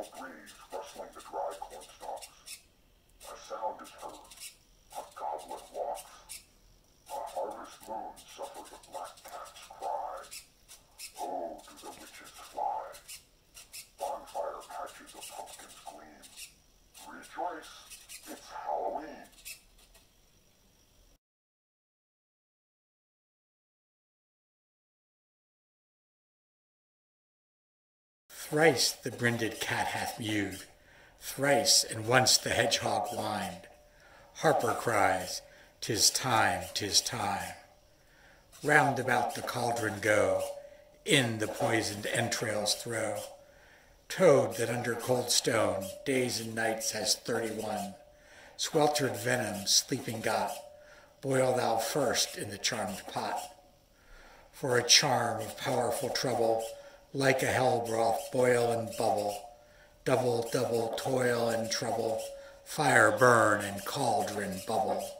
gentle breeze rustling the dry corn stalks. A sound is heard. A goblin walks. A harvest moon suffers a black cat's cry. Oh, do the witches fly? Bonfire patches of pumpkins gleam. Rejoice, it's Halloween. Thrice the brinded cat hath mewed, thrice and once the hedgehog whined. Harper cries, "'Tis time, 'tis time." Round about the cauldron go, in the poisoned entrails throw. Toad that under cold stone days and nights has thirty one, sweltered venom sleeping got, boil thou first in the charmed pot. For a charm of powerful trouble like a hell broth boil and bubble, double, double toil and trouble, fire burn and cauldron bubble.